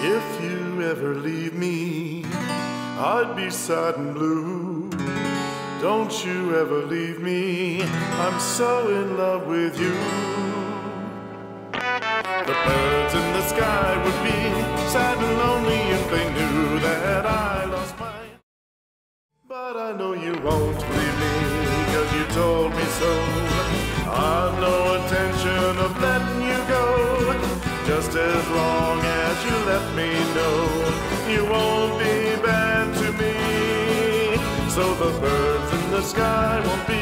If you ever leave me, I'd be sad and blue. Don't you ever leave me, I'm so in love with you. The birds in the sky would be sad and lonely the sky won't be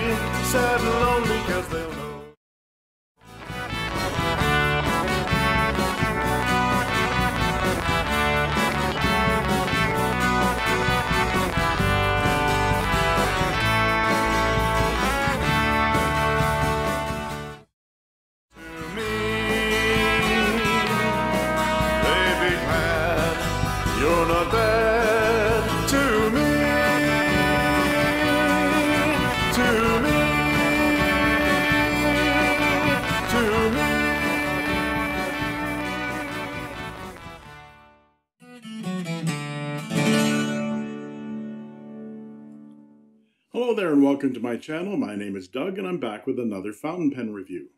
sad and lonely, cause they'll know. Hello there and welcome to my channel. My name is Doug and I'm back with another fountain pen review.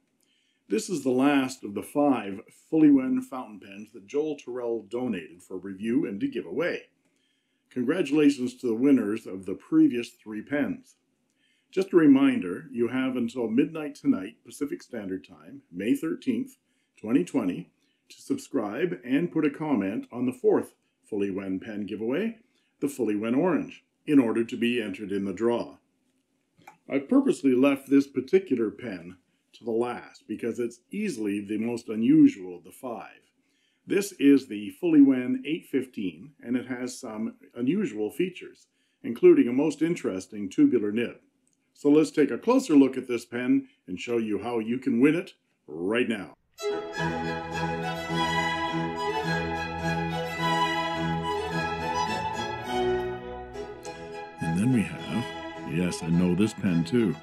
This is the last of the five Fuliwen fountain pens that Joel Turrell donated for review and to give away. Congratulations to the winners of the previous three pens. Just a reminder, you have until midnight tonight Pacific Standard Time, May 13th, 2020, to subscribe and put a comment on the fourth Fuliwen pen giveaway, the Fuliwen Orange, in order to be entered in the draw. I've purposely left this particular pen to the last because it's easily the most unusual of the five. This is the Fuliwen 815 and it has some unusual features, including a most interesting tubular nib. So let's take a closer look at this pen and show you how you can win it right now. Yes, I know this pen too.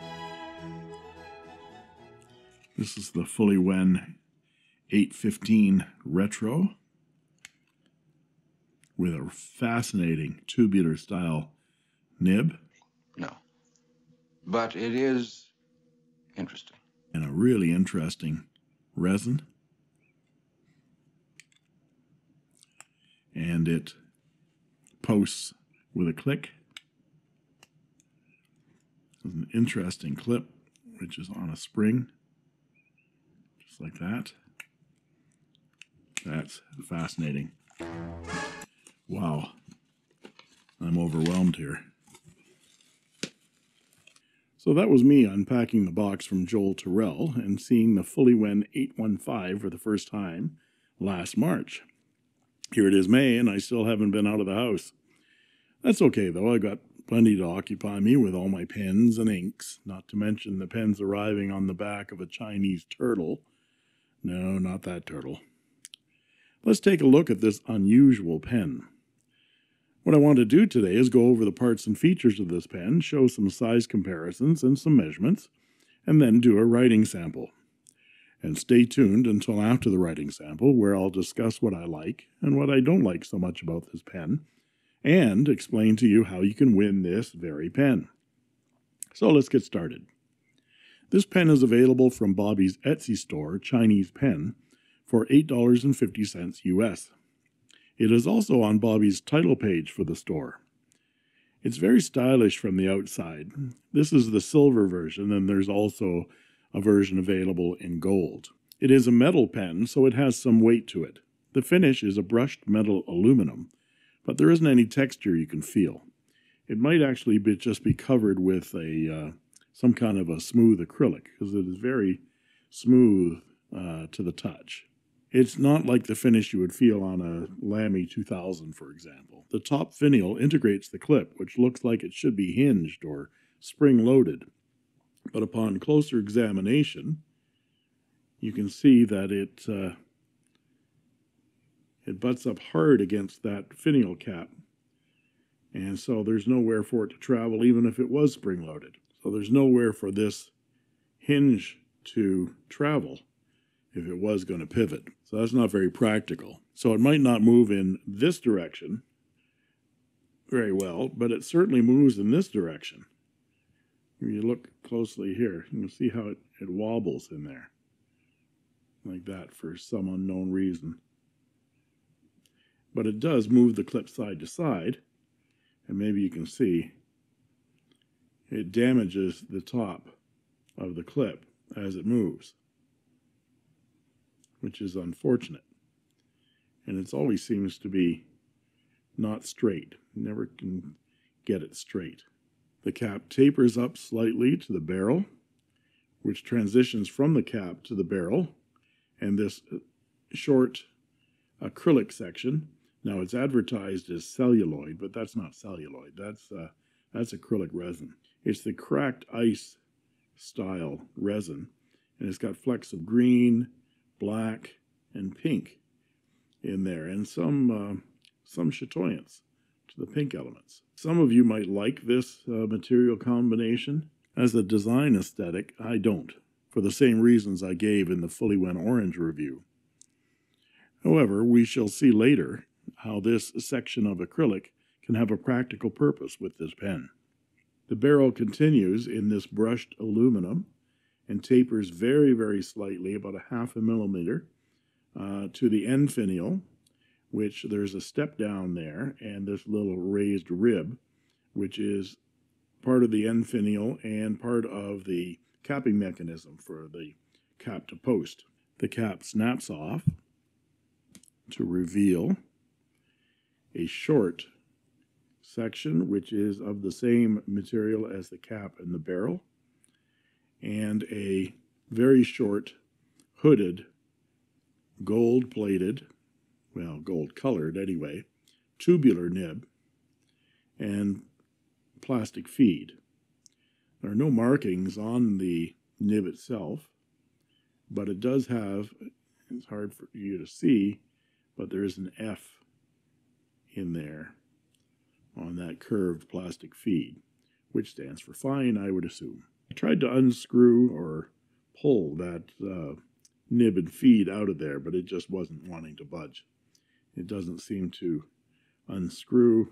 This is the Fuliwen 815 Retro with a fascinating tubular style nib No. But it is interesting. and a really interesting resin. And it posts with a click. There's an interesting clip, which is on a spring, just like that. That's fascinating. Wow. I'm overwhelmed here. So that was me unpacking the box from Joel Turrell and seeing the Fuliwen 815 for the first time last March. Here it is May, and I still haven't been out of the house. That's okay, though. I got plenty to occupy me with all my pens and inks, not to mention the pens arriving on the back of a Chinese turtle. No, not that turtle. Let's take a look at this unusual pen. What I want to do today is go over the parts and features of this pen, show some size comparisons and some measurements, and then do a writing sample. And stay tuned until after the writing sample, where I'll discuss what I like and what I don't like so much about this pen, and explain to you how you can win this very pen. So let's get started. This pen is available from Bobby's Etsy store, Chinese Pen, for $8.50 US. It is also on Bobby's title page for the store. It's very stylish from the outside. This is the silver version, and there's also a version available in gold. It is a metal pen, so it has some weight to it. The finish is a brushed metal aluminum, but there isn't any texture you can feel. It might actually be, just be covered with a uh, some kind of a smooth acrylic because it is very smooth uh, to the touch. It's not like the finish you would feel on a Lamy 2000, for example. The top finial integrates the clip, which looks like it should be hinged or spring loaded. But upon closer examination, you can see that it uh, it butts up hard against that finial cap. And so there's nowhere for it to travel, even if it was spring loaded. So there's nowhere for this hinge to travel. if it was going to pivot. So that's not very practical. So it might not move in this direction very well, but it certainly moves in this direction. If you look closely here, you can see how it, it wobbles in there like that for some unknown reason. But it does move the clip side to side, and maybe you can see it damages the top of the clip as it moves, which is unfortunate. And it always seems to be not straight. Never can get it straight. The cap tapers up slightly to the barrel, which transitions from the cap to the barrel, and this short acrylic section. Now it's advertised as celluloid, but that's not celluloid. That's uh, that's acrylic resin. It's the cracked ice style resin, and it's got flecks of green, black, and pink in there, and some uh, some chatoyance to the pink elements. Some of you might like this uh, material combination. As a design aesthetic, I don't, for the same reasons I gave in the Fuliwen Orange review. However, we shall see later how this section of acrylic can have a practical purpose with this pen. The barrel continues in this brushed aluminum and tapers very, very slightly, about a half a millimeter, uh, to the end finial, which there's a step down there and this little raised rib, which is part of the end finial and part of the capping mechanism for the cap to post. The cap snaps off to reveal a short section, which is of the same material as the cap and the barrel, and a very short hooded, gold plated, well, gold colored anyway, tubular nib, and plastic feed. There are no markings on the nib itself, but it does have, it's hard for you to see, but there is an F in there on that curved plastic feed, which stands for fine, I would assume. I tried to unscrew or pull that uh, nib and feed out of there, but it just wasn't wanting to budge. It doesn't seem to unscrew.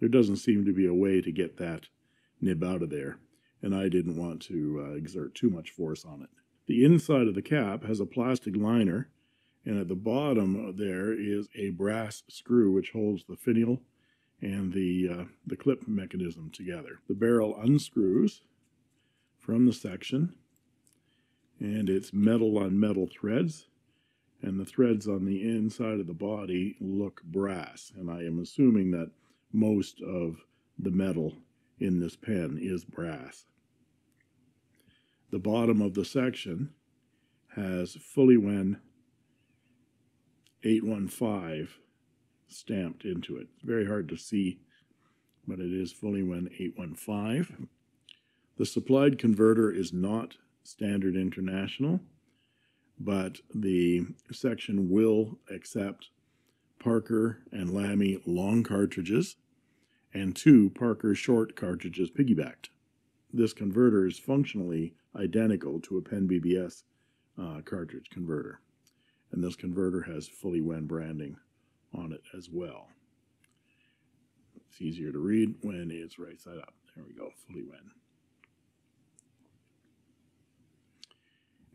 There doesn't seem to be a way to get that nib out of there, and I didn't want to uh, exert too much force on it. The inside of the cap has a plastic liner, and at the bottom there is a brass screw which holds the finial and the, uh, the clip mechanism together. The barrel unscrews from the section and it's metal on metal threads and the threads on the inside of the body look brass and I am assuming that most of the metal in this pen is brass. The bottom of the section has Fuliwen 815 stamped into it. It's very hard to see, but it is Fuliwen 815. The supplied converter is not standard international, but the section will accept Parker and Lamy long cartridges and two Parker short cartridges piggybacked. This converter is functionally identical to a Pen BBS uh, cartridge converter. And this converter has Fuliwen branding on it as well. It's easier to read when it's right side up. There we go, Fuliwen.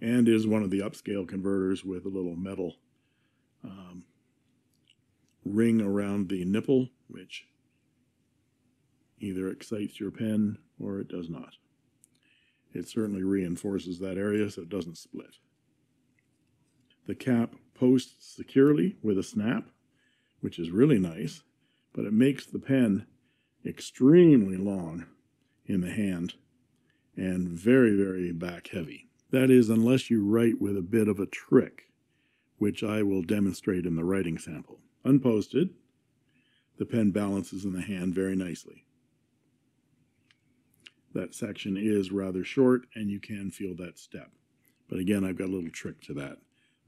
And is one of the upscale converters with a little metal um, ring around the nipple, which either excites your pen or it does not. It certainly reinforces that area so it doesn't split. The cap posts securely with a snap which is really nice, but it makes the pen extremely long in the hand and very, very back heavy. That is, unless you write with a bit of a trick, which I will demonstrate in the writing sample. Unposted, the pen balances in the hand very nicely. That section is rather short and you can feel that step. But again, I've got a little trick to that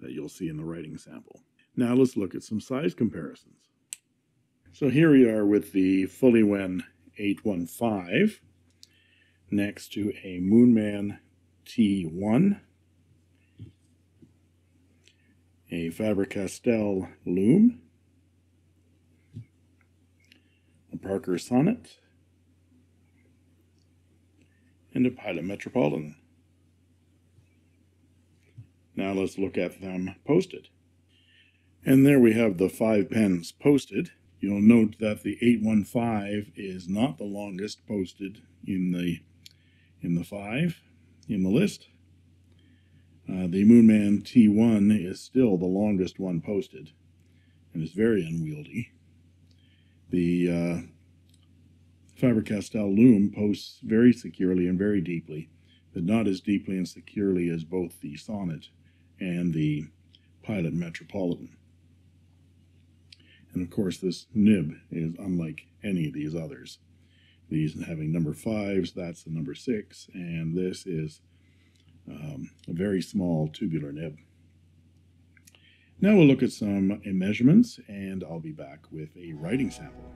that you'll see in the writing sample. Now let's look at some size comparisons. So here we are with the Fuliwen 815 next to a Moonman T1 a Faber-Castell loom, a Parker Sonnet, and a Pilot Metropolitan. Now let's look at them posted. And there we have the five pens posted. You'll note that the 815 is not the longest posted in the in the five in the list. Uh, the Moonman T1 is still the longest one posted and is very unwieldy. The uh, Faber-Castell loom posts very securely and very deeply, but not as deeply and securely as both the Sonnet and the Pilot Metropolitan. And of course, this nib is unlike any of these others. These having number fives, that's the number six, and this is um, a very small tubular nib. Now we'll look at some measurements, and I'll be back with a writing sample.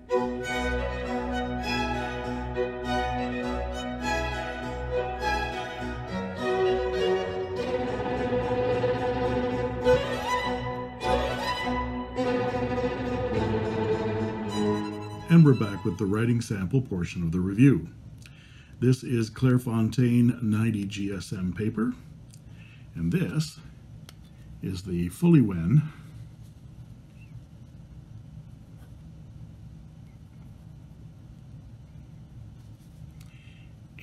And we're back with the writing sample portion of the review. This is Clairefontaine 90 GSM paper, and this is the Fuliwen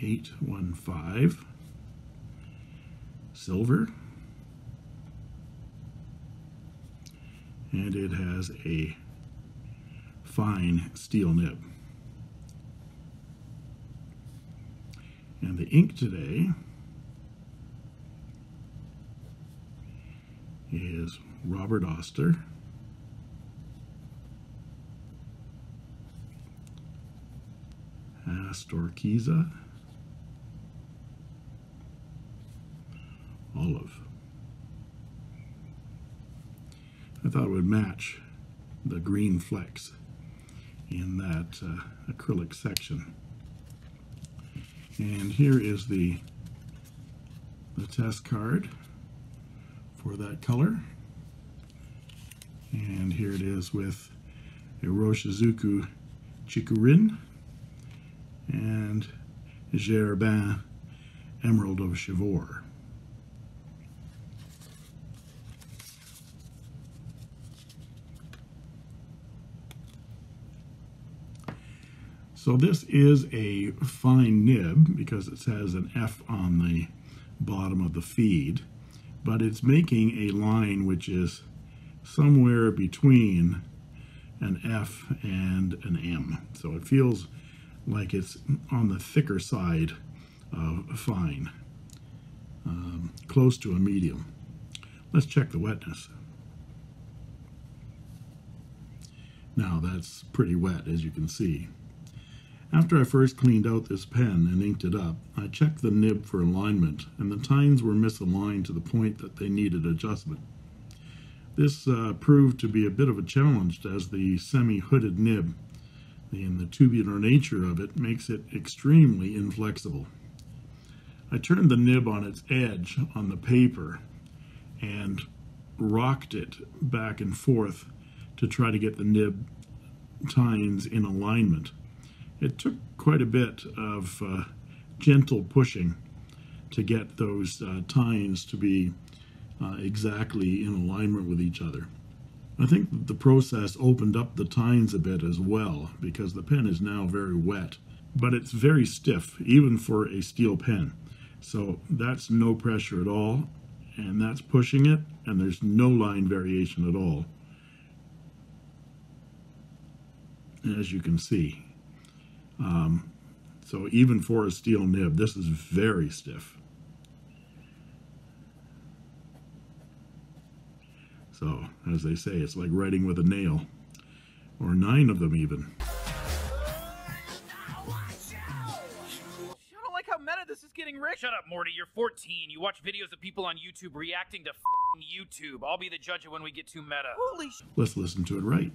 eight one five silver and it has a fine steel nib. And the ink today is Robert Oster. Astorquiza. Olive. I thought it would match the green flecks in that uh, acrylic section. And here is the, the test card for that color. And here it is with a Iroshizuku Chikurin and J. Herbin Emerald of Chivor. So this is a fine nib because it has an F on the bottom of the feed, but it's making a line which is somewhere between an F and an M. So it feels like it's on the thicker side of fine, um, close to a medium. Let's check the wetness. Now that's pretty wet as you can see. After I first cleaned out this pen and inked it up, I checked the nib for alignment, and the tines were misaligned to the point that they needed adjustment. This uh, proved to be a bit of a challenge as the semi-hooded nib and the tubular nature of it makes it extremely inflexible. I turned the nib on its edge on the paper and rocked it back and forth to try to get the nib tines in alignment. It took quite a bit of uh, gentle pushing to get those uh, tines to be uh, exactly in alignment with each other. I think the process opened up the tines a bit as well because the pen is now very wet, but it's very stiff even for a steel pen. So that's no pressure at all and that's pushing it and there's no line variation at all. As you can see. Um, so even for a steel nib, this is very stiff. So, as they say, it's like writing with a nail, or nine of them even. I don't like how meta this is getting Rick. Shut up, Morty. You're 14. You watch videos of people on YouTube reacting to YouTube. I'll be the judge of when we get too meta. Holy sh- Let's listen to it right.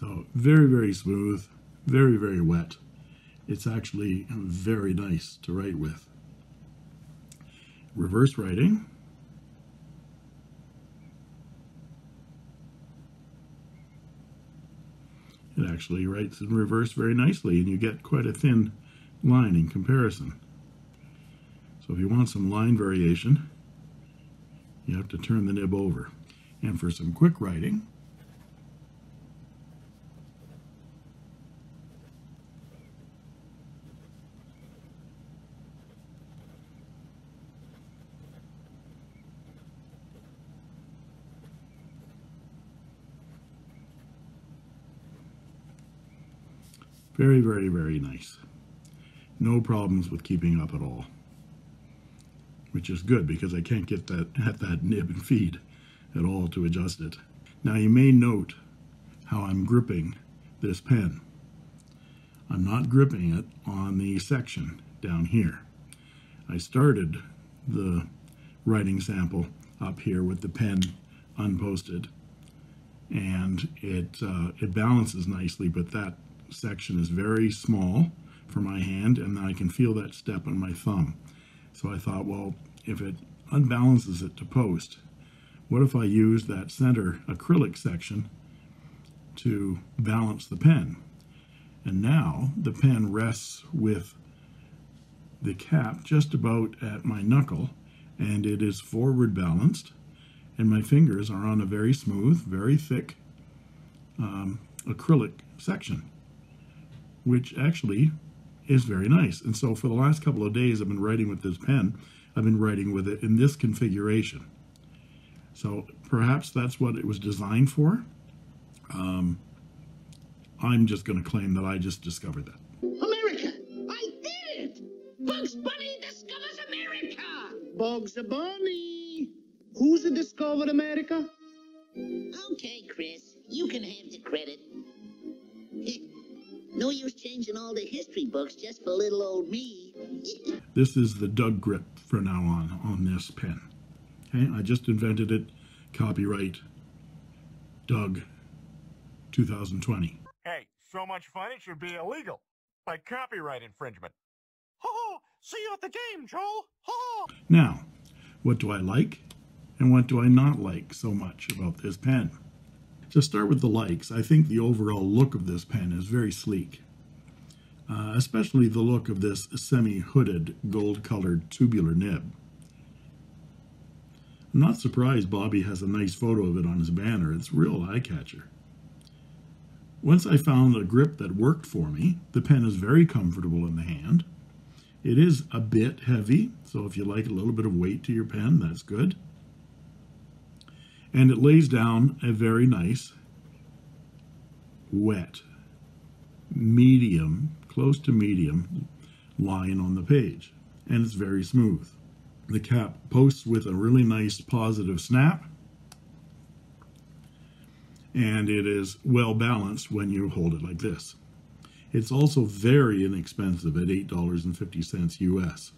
So very, very smooth, very, very wet. It's actually very nice to write with. Reverse writing. It actually writes in reverse very nicely and you get quite a thin line in comparison. So if you want some line variation, you have to turn the nib over. And for some quick writing, Very, very, very nice. No problems with keeping up at all. Which is good because I can't get that at that nib and feed at all to adjust it. Now you may note how I'm gripping this pen. I'm not gripping it on the section down here. I started the writing sample up here with the pen unposted and it uh, it balances nicely but that section is very small for my hand and I can feel that step on my thumb. So I thought, well, if it unbalances it to post, what if I use that center acrylic section to balance the pen? And now the pen rests with the cap just about at my knuckle and it is forward balanced and my fingers are on a very smooth, very thick um, acrylic section which actually is very nice. And so for the last couple of days, I've been writing with this pen. I've been writing with it in this configuration. So perhaps that's what it was designed for. Um, I'm just going to claim that I just discovered that. America! I did it! Bugs Bunny discovers America! Bugs Bunny! Who's discovered America? Okay, Chris, you can have the credit. No use changing all the history books just for little old me. this is the Doug grip for now on on this pen. Okay, I just invented it. Copyright Doug 2020. Hey, so much fun it should be illegal. By copyright infringement. Ho ho! See you at the game, Joel! Ho Ho Now, what do I like and what do I not like so much about this pen? To start with the likes, I think the overall look of this pen is very sleek. Uh, especially the look of this semi-hooded gold-colored tubular nib. I'm not surprised Bobby has a nice photo of it on his banner. It's real eye-catcher. Once I found a grip that worked for me, the pen is very comfortable in the hand. It is a bit heavy, so if you like a little bit of weight to your pen, that's good and it lays down a very nice wet medium close to medium line on the page and it's very smooth. The cap posts with a really nice positive snap and it is well balanced when you hold it like this. It's also very inexpensive at $8.50 US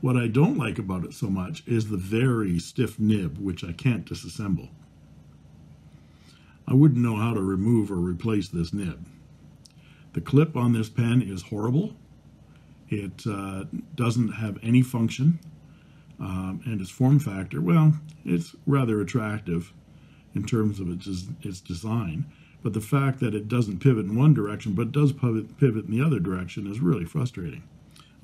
what I don't like about it so much is the very stiff nib, which I can't disassemble. I wouldn't know how to remove or replace this nib. The clip on this pen is horrible. It uh, doesn't have any function. Um, and its form factor, well, it's rather attractive in terms of its, its design. But the fact that it doesn't pivot in one direction but does pivot, pivot in the other direction is really frustrating.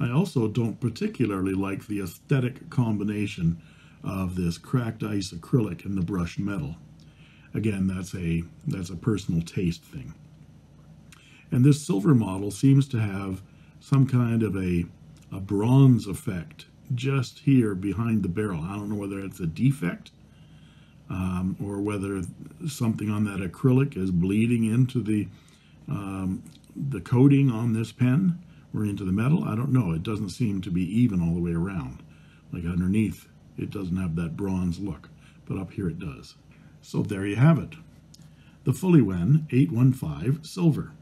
I also don't particularly like the aesthetic combination of this cracked ice acrylic and the brushed metal. Again, that's a, that's a personal taste thing. And this silver model seems to have some kind of a, a bronze effect just here behind the barrel. I don't know whether it's a defect um, or whether something on that acrylic is bleeding into the, um, the coating on this pen or into the metal. I don't know. It doesn't seem to be even all the way around. Like underneath, it doesn't have that bronze look, but up here it does. So there you have it. The Fuliwen 815 Silver.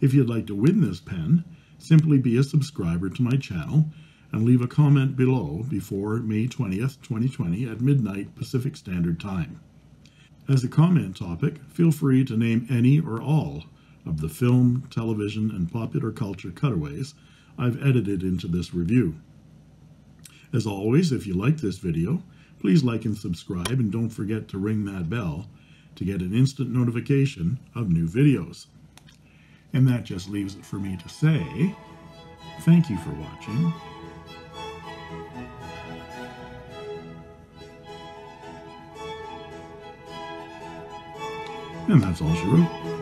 If you'd like to win this pen, simply be a subscriber to my channel and leave a comment below before May 20th, 2020 at midnight Pacific Standard Time. As a comment topic, feel free to name any or all of the film, television, and popular culture cutaways I've edited into this review. As always, if you like this video, please like and subscribe and don't forget to ring that bell to get an instant notification of new videos. And that just leaves it for me to say, thank you for watching. And that's all she wrote.